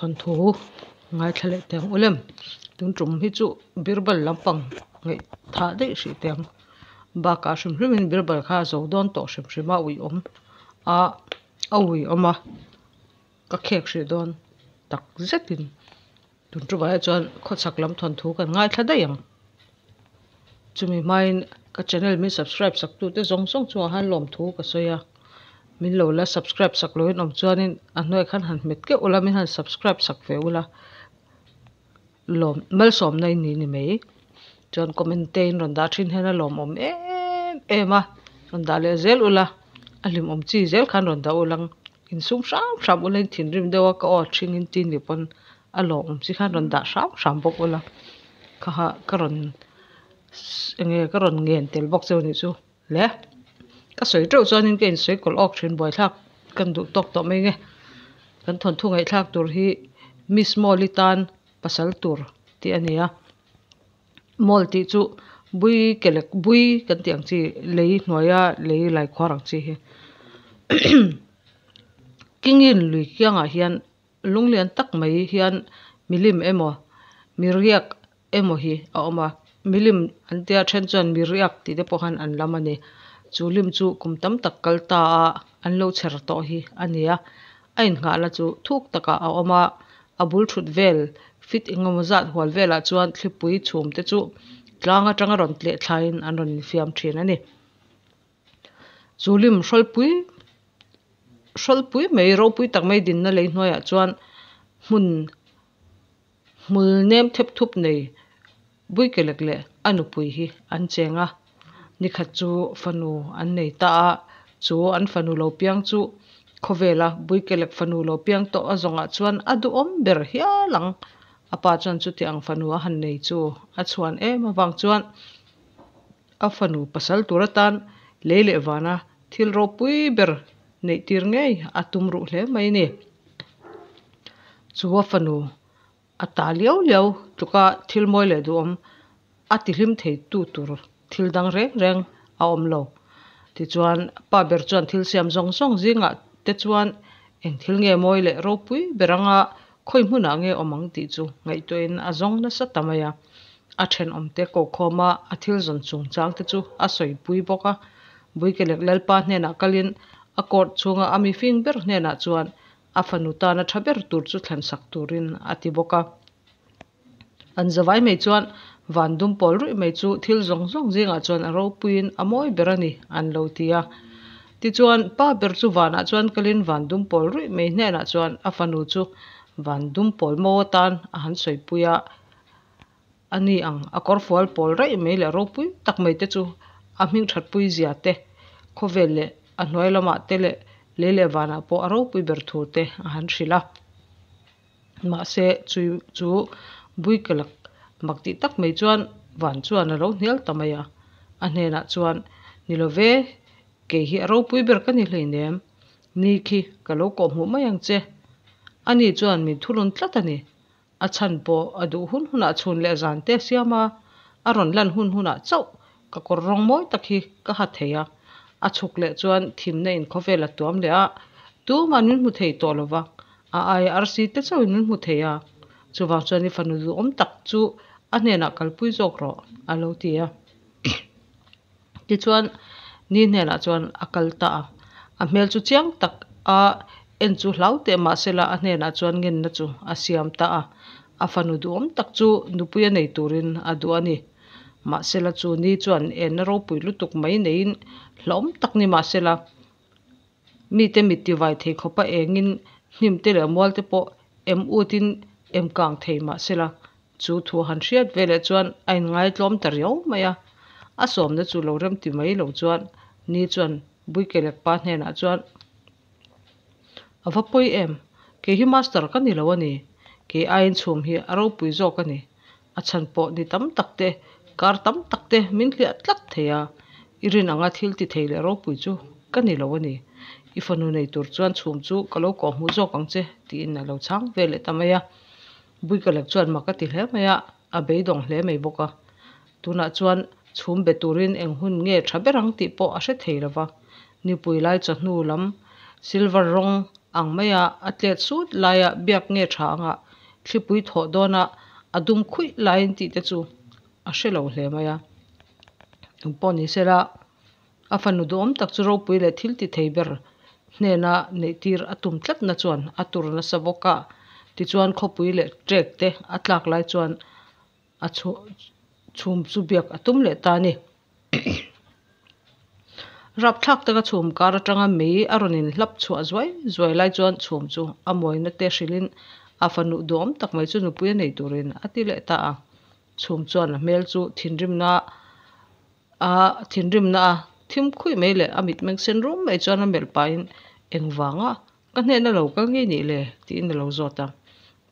thon thu ngai thale teng ulem tung trum hi chu birbal lampang ngai tha de shi teng ba ka shim shim in birbal kha zo don to shim shim a ui om a a ui om a ka khek shi don tak zetin tung tru ba chuan kho chak lam thon thu kan ngai thla da yang chumi main ka channel mi subscribe sak tu te zong song chu han lom thu ka soya min lo la subscribe sak loin om chuanin a hnoi khan han met ke ula min han subscribe sak ve ula lom mal som nai ni ni mei chuan commentain ron da thin hena lom om em em a ron da le zel ula alim om chi zel khan ron da ulang in sum sam sam ulen thin rim dewa ka o thing in tin ni pon a lom om chi khan ron da sam sam bok ula kha ha ka ron enge ka ron ngen tel bok chu ni chu le các sợi trâu cho nên cái sợi cột óc trên bồi thác cần du tóc tóc mấy nghe. Cần thuần thu ngày thác tuổi hi miss molitan pasal tur ti ania mol ti chu bui kelek bui kan tiang chi lei hnuaia lei lai khwarang chi hi. Kingin lui kianga à hian lunglian tak mai hian milim emo à, miriak emo à hi a oma milim an tia then chuan mi riak ti te pawh han an lam ani chu lim chu kum tam tak kal ta a an lo chher to hi ania a in ngah la chu thuk taka a oma a bul thut vel fit engemaw zat hual vela chuan thlipui chhum te chu tlanga tanga ron tle thlain an ron fiam thin ani zulim hrolpui hrolpui mei ropui tak mai din na lei hnuaiah chuan hmun hmul nem thep thup nei. bui kelek le anupui hi an chenga nikhat chu fanu an nei ta a chu an fanu lo piang chu khovela bui kelek fanu lo piang to azonga chuan adu om ber hia lang apa chuan chu ti ang fanu a han nei chu a chuan em awang chuan. A fanu pasal turatan lele wana thil ro pui ber nei tir ngei atum ru hle mai ni chuwa fanu a ta liao liao, chuka thil moi le du om. A ti hlim thei tu tur, thil dang reng reng a om lo. Ti chuan, pa ber chuan thil siam zong zong zinga. Te chuan, eng thil nge moi le ro pui, beranga khoi hmuna nge omang ti chu. Ngai to in a zong na sa tamaya a then om te ko khoma, a thil zon chung chang te chu. A soi pui boka. Bui ke lek lel pa hne na kalin. A court chunga ami fing ber hne na chuan. afanuta na thaber tur chu thlan sak turin ati boka an zawai mai chuan vandum pol ri mei chu thil zong zong jinga chuan ro puin amoi berani an lo tia ti chuan pa ber chu wana chuan kalin vandum pol ri mei hne na chuan afanu chu vandum pol mo tan han soi puya ani ang akor fol pol rai mei le ro pui tak mai te chu aming that pui zia te khovel le anhoi lama te le lele vana po a pui ber thu te a han hrila ma se chu chu bui kalak makti tak mai chuan, van chuan alo ro hnial tamaya. A hnena chuan nilove ke hi a pui ber ka ni hleinem ni khi kalo ko hmu mai ang che. Ani chuan mi thulun tlatani a chan po adu hun huna ah chhun le zan te siama. A ron lan hun huna ah chau. Ka kor rong moi takhi ka ha theya. a achuk le chuan thim na in khove la tuam le a tu manun mu thei to lova a ai irc te chaw in mu thei a chuwa chuan i fanu du om tak chu a hne na kalpui jok ro a lo ti a ti chuan ni hne la chuan akal ta a mel chu chiang tak a en chu hlau te ma sela a hne na chuan ngin na chu a siam ta a a fanu du om tak chu nupuya nei turin a du ani ma sela chu ni chuan en ro pui lutuk mai nein hlom tak ni ma sela. Mi te mi ti vai thei khopa engin hnim te le mual te po em utin em kang thei ma sela. Chu thu han hriat vele chuan ain ngai tlom tar yo maya a. Som na chu lo rem ti mai lo chuan. Ni chuan bui kelek pa hne na chuan. Ava poi em. Ke hi master ka ni lo ani. Ke ain chhum hi aro pui zo ka ni a chan po ni tam tak te kar tam tak te min hliat tlak theya. Irin anga thil ti theile ro pui chu ka ni lo ani. I fanu nei tur chuan chhum chu kalo ko mu zo kang che, ti in na lo chang vele tamaya bui ka lek chuan maka ti hle maya, a be dong hle mai boka tuna chuan chhum be turin eng hun nge thaberang ti po a se thei lova ni pui lai cha hnu lam, silver rong ang maya, atlet suit laya biak nge thanga thlipui tho dona adum khui lain ti te chu. ashe lo hle ma ya po ni se ra dom tak chu ro pui le thil ti theiber ne na ne tir atum tlat na chuan atur na savoka ti chuan kho pui le trek te atlak lai chuan a chu chum chu biak atum le ta ni rap thak taka chum kar atanga mi aronin hlap chu azwai zwai lai chuan chum chu amoi na te shilin afanu dom tak mai chu nupui nei turin atile ta a chhum chuan mel chu thinrim na a thinrim na a thim khui mai le amit meng sen rum mai chuan a mel pain engwanga ka hne na lo ka nge ni le, ti in lo zota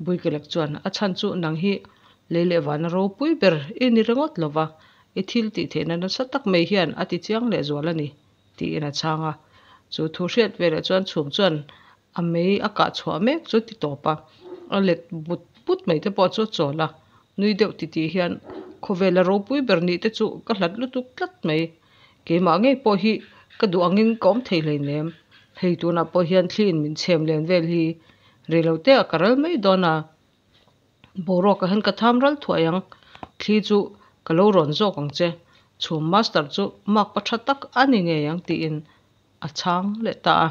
bui kelek chuan a chan chu nang hi leile van ro pui ber in ni rangot lova e thil ti thena na satak mai hian ati chiang le zwala ni. Ti in a changa chu thu hret ve le chuan chhum chuan a mei a ka chhuwa mek chu ti topa a. Let but put mai te pawh chu chawla nui deuh ti ti hian khowela ro pui ber ni te chu ka hlat lutuk tlat mai ke ma nge pawh hi ka du angin kom thei hlei nem hei tuna pawh hian thlin min chem len vel hi relo te a karal mai dona boro ka hen ka tham ral thuayang thli chu kalo ron zo kang che chhum master chu mak pa thatak ani nge yang ti in. À a chang le ta.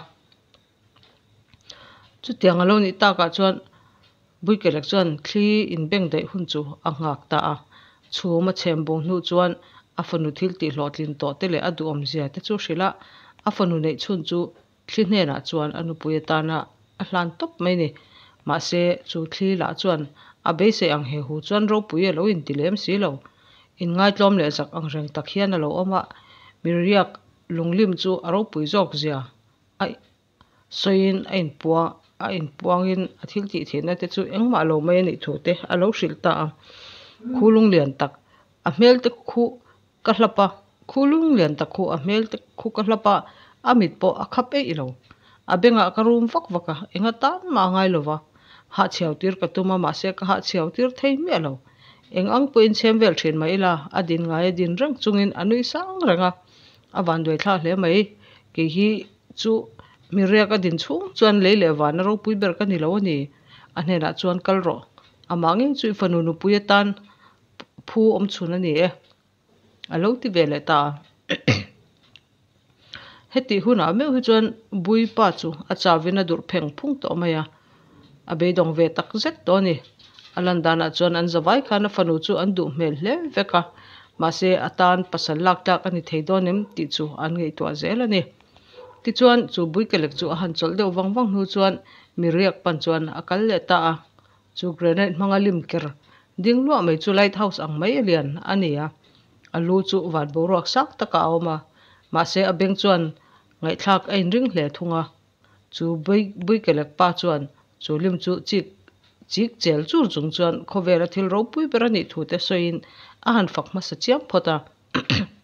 Chu tiang à alo ni ta ka chuan bui kelek chuan thli in beng dei hun chu a ngak ta a. Chhum a chem bong nu chuan a fanu thil ti hlotlin to te le adu om zia te chu hrila ah. a fanu nei chhun chu thli hne na ah chuan anu puya ta na ah. a hlan top mai ni. Ma se chu thli la chuan a be se ang he hu chuan ro puya lo in tilem si lo. In ngai tlom le zak ang reng tak hian ông oma miriak lunglim chu aro pui jok zia. Ai, soin ein puwa a in puang a thil ti thena te chu engma lo mai ni thu te a lo hril ta a khulung lian tak a hmel te khu ka hlapa khulung lian tak khu a hmel te khu ka hlapa amit po a khap e ilo a benga ka room vak vaka enga tan ma ngai lova ha chhiau tir ka tuma ma se ka ha chhiau tir thei me lo eng ang puin chem vel thin mai la a din ngai din rang chungin anui sang ranga awan doi thla hle mai ke hi chu mi ria ka din chu chuan le le wan ro pui ber ka ni lo ni a hne la chuan kal ro amangin chu fanu nu pui tan phu om chuna ni e. Alo ti ve le ta. Heti huna me hu chuan bui pa chu a chawina dur pheng phung to maya. A be dong ve tak zet to ni. Alan dana chuan an zawai khana fanu chu an du hmel hle veka ma se atan pasal lak tak ani theidonim ti chu an ngei to zel ani ti chuan chu bui kelek chu a han chol deuh wang wang nu chuan, mi riak pan chuan a kal le ta a, chu granite hmanga lim ker. Ding lu mai chu light house ang mai lian, a lu chu wat boruak sak taka oma ma se a beng chuan, ngai thlak ein ring hle thunga chu bui bui kelek pa chuan, chu lim chu chik chik chel chur chung chuan khovera thil ro pui berani thu te soin, a han fak ma sa chiam phota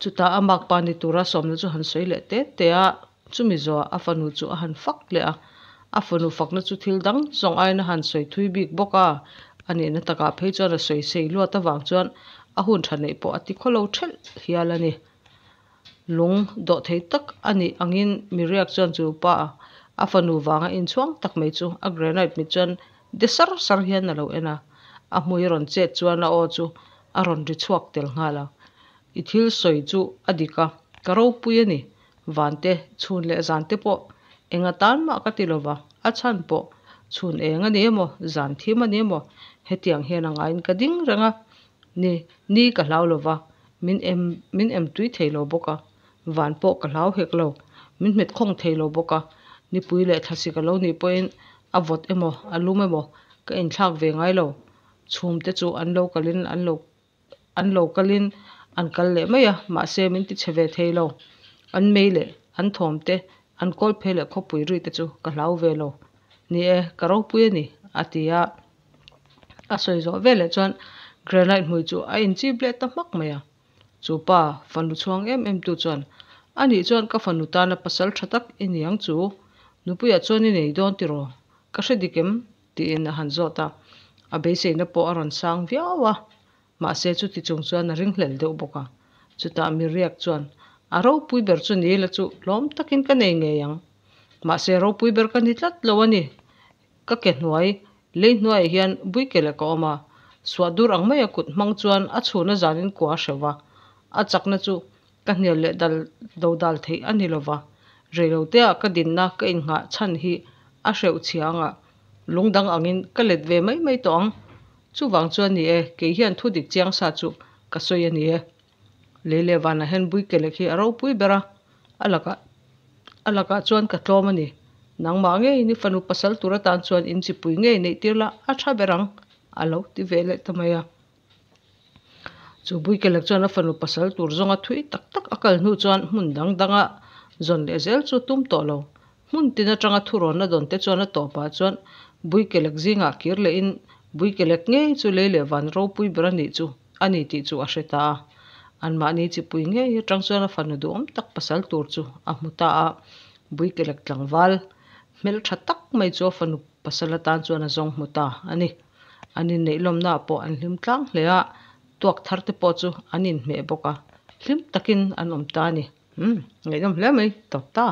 chuta amak pani tura somna chu han soile te te a chumi zo a fanu chu a han fak le a. A fanu fak na chu thil dang zong ai na han soi thui bik boka. Ani na taka phei chu ra soi sei lu ta wang chuan a hun thanei po ati kholo thel hial ani. Lung do thei tak ani angin mi riak chuan chu pa a. Fanu wanga in chuang tak mai chu a granite mi chuan desar sar hian na lo ena. A hmui ron che chuan a o chu a ron ri chuak tel ngala ithil soi chu adika. Karo pui ani vante chhun le zante po. Enga tan ma ka tilova achan po. Chhun enga ne mo. Zan thima ne mo. Hetiang hian anga in kading ranga. Ni ni ka hlau lova. Min em min em tui theilo boka. Van po ka hlau hek lo. Min met khong theilo boka. Ni pui le thasi ka lo ni point avot emo alum emo ka in thak ve ngai lo. Chhum te chu an lo kalin an lo an lo kalin an kal le maya ma se min ti cheve theilo an meile an thom te an kol phele kho pui ri te chu ka hlau ve lo. Ni e ka ro pui ni atia a soi zo ve le chuan granite mui chu a in chi ble ta mak maya. Chu pa fan lu chuang em em tu chuan. Ani chuan ka fan lu ta na pasal thatak in yang chu. Nupuya chuan ni nei don ti ro. Ka hre dikem ti in han zo ta. A be se na po aron sang viawa ma se chu ti chung chuan a ring hlel deuh boka chuta mi riak chuan, a ro pui ber chu ni la chu lom takin ka nei nge yang. Ma se ro pui ber kan hitlat lo ani. Ka ke hnuai, le hnuai hian bui ke le ka oma swadur ang mai akut mang chuan a chhuna zanin kwa hrewa a chakna chu ka hnial le dal, do dal thei ani lova reilo te a ka din na ka in nga chan hi a hreu chianga lungdang angin ka let ve mai mai to ang. chu wang chuan ni e ke hian thu dik chiang sa chu ka soi ani e. Le lele wana hen bui ke le khi aro pui bera. Alaka alaka chuan ka tlom ani nang ma nge ni fanu pasal tura tan chuan in chi pui nge nei tirla a tha berang alo ti vele tamaya chu bui ke lek chuan a fanu pasal tur zonga thui tak tak akal nu chuan mun dang danga zon le zel chu tum to lo mun tina tanga thuron na don te chuan a topa chuan bui ke lek zinga kirle in. bui kelek nge chu leile van ro pui brani chu ani ti chu a hreta an ma ni chi pui nge i tangchuan a fanu om tak pasal tur chu a hmuta a bui kelek tlangwal mel tha tak mai chu fanu pasala tan chuan a zong hmuta ani anin nei lom na po an hlim tlang hle a tuak thar te po chu anin me boka hlim takin an om ta ni. Hm ngei dom hle mai top ta.